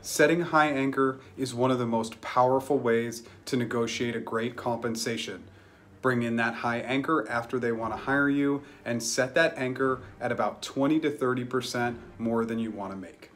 Setting high anchor is one of the most powerful ways to negotiate a great compensation. Bring in that high anchor after they want to hire you and set that anchor at about 20 to 30% more than you want to make.